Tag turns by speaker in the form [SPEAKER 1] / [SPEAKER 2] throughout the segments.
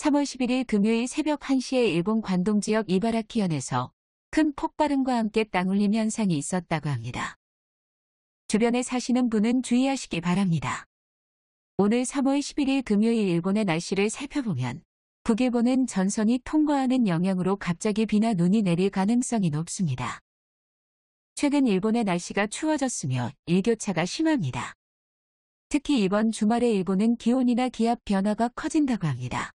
[SPEAKER 1] 3월 11일 금요일 새벽 1시에 일본 관동 지역 이바라키현에서 큰 폭발음과 함께 땅울림 현상이 있었다고 합니다. 주변에 사시는 분은 주의하시기 바랍니다. 오늘 3월 11일 금요일 일본의 날씨를 살펴보면 북일본은 전선이 통과하는 영향으로 갑자기 비나 눈이 내릴 가능성이 높습니다. 최근 일본의 날씨가 추워졌으며 일교차가 심합니다. 특히 이번 주말에 일본은 기온이나 기압 변화가 커진다고 합니다.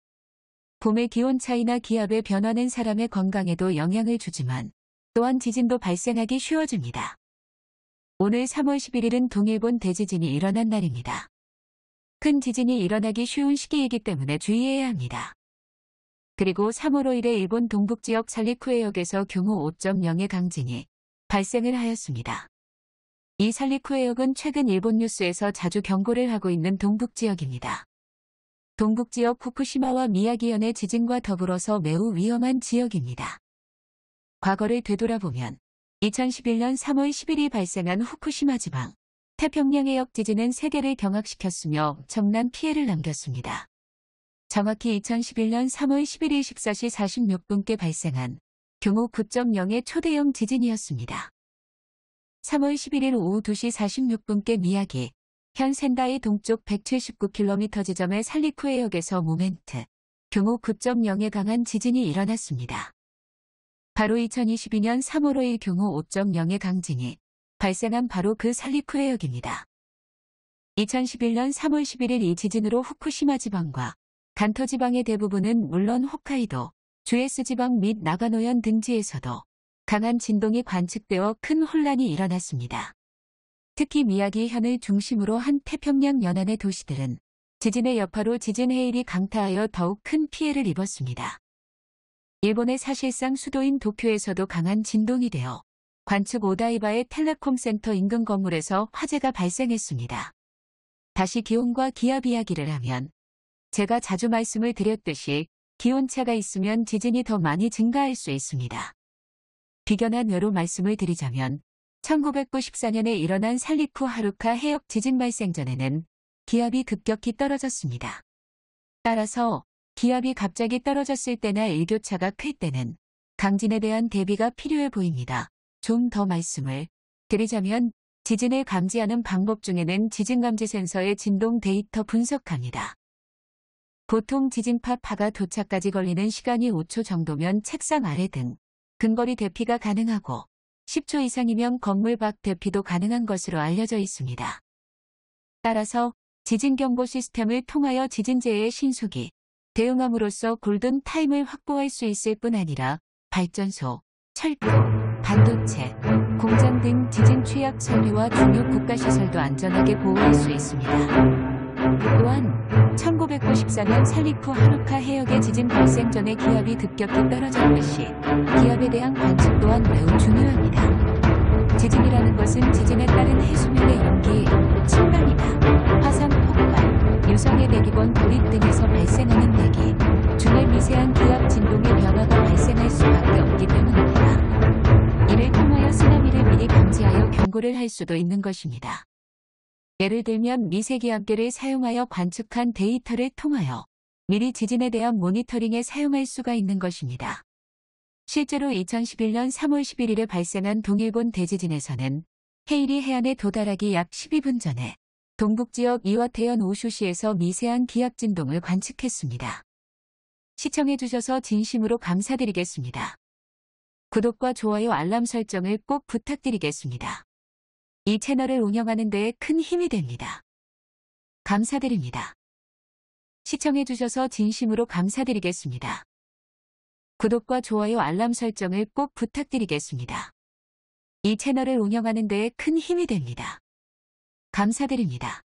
[SPEAKER 1] 봄의 기온 차이나 기압의 변화는 사람의 건강에도 영향을 주지만 또한 지진도 발생하기 쉬워집니다. 오늘 3월 11일은 동일본 대지진이 일어난 날입니다. 큰 지진이 일어나기 쉬운 시기이기 때문에 주의해야 합니다. 그리고 3월 5일에 일본 동북지역 살리쿠해역에서 규모 5.0의 강진이 발생을 하였습니다. 이 살리쿠해역은 최근 일본 뉴스에서 자주 경고를 하고 있는 동북지역입니다. 동북 지역 후쿠시마와 미야기현의 지진과 더불어서 매우 위험한 지역입니다. 과거를 되돌아보면 2011년 3월 10일이 발생한 후쿠시마 지방 태평양 해역 지진은 세계를 경악시켰으며 엄청난 피해를 남겼습니다. 정확히 2011년 3월 11일 14시 46분께 발생한 규모 9.0의 초대형 지진이었습니다. 3월 11일 오후 2시 46분께 미야기, 현 센다이 동쪽 179km 지점의 살리쿠해역에서 모멘트, 규모 9.0의 강한 지진이 일어났습니다. 바로 2022년 3월 5일 규모 5.0의 강진이 발생한 바로 그 살리쿠해역입니다. 2011년 3월 11일 이 지진으로 후쿠시마 지방과 간토 지방의 대부분은 물론 홋카이도, 주에스 지방 및 나가노현 등지에서도 강한 진동이 관측되어 큰 혼란이 일어났습니다. 특히 미야기 현을 중심으로 한 태평양 연안의 도시들은 지진의 여파로 지진 해일이 강타하여 더욱 큰 피해를 입었습니다. 일본의 사실상 수도인 도쿄에서도 강한 진동이 되어 관측 오다이바의 텔레콤 센터 인근 건물에서 화재가 발생했습니다. 다시 기온과 기압 이야기를 하면 제가 자주 말씀을 드렸듯이 기온차가 있으면 지진이 더 많이 증가할 수 있습니다. 비견한 외로 말씀을 드리자면 1994년에 일어난 살리쿠 하루카 해역 지진 발생 전에는 기압이 급격히 떨어졌습니다. 따라서 기압이 갑자기 떨어졌을 때나 일교차가 클 때는 강진에 대한 대비가 필요해 보입니다. 좀 더 말씀을 드리자면 지진을 감지하는 방법 중에는 지진감지 센서의 진동 데이터 분석합니다. 보통 지진파 파가 도착까지 걸리는 시간이 5초 정도면 책상 아래 등 근거리 대피가 가능하고 10초 이상이면 건물 밖 대피도 가능한 것으로 알려져 있습니다. 따라서 지진경보 시스템을 통하여 지진재해에 신속히 대응함으로써 골든 타임을 확보할 수 있을 뿐 아니라 발전소, 철도, 반도체, 공장 등 지진 취약 설비와 중요 국가시설도 안전하게 보호할 수 있습니다. 또한 1994년 살리쿠 하루카 해역의 지진 발생 전에 기압이 급격히 떨어졌듯이 기압에 대한 관측 또한 매우 중요합니다. 지진이라는 것은 지진에 따른 해수면의 연기, 침방이나 화산 폭발, 유성의 대기권 돌입 등에서 발생하는 대기, 중의 미세한 기압 진동의 변화가 발생할 수밖에 없기 때문입니다. 이를 통하여 쓰나미를 미리 감지하여 경고를 할 수도 있는 것입니다. 예를 들면 미세기압계를 사용하여 관측한 데이터를 통하여 미리 지진에 대한 모니터링에 사용할 수가 있는 것입니다. 실제로 2011년 3월 11일에 발생한 동일본 대지진에서는 헤일이 해안에 도달하기 약 12분 전에 동북지역 이와테현 오슈시에서 미세한 기압 진동을 관측했습니다. 시청해주셔서 진심으로 감사드리겠습니다. 구독과 좋아요 알람 설정을 꼭 부탁드리겠습니다. 이 채널을 운영하는 데에 큰 힘이 됩니다. 감사드립니다. 시청해주셔서 진심으로 감사드리겠습니다. 구독과 좋아요 알람 설정을 꼭 부탁드리겠습니다. 이 채널을 운영하는 데에 큰 힘이 됩니다. 감사드립니다.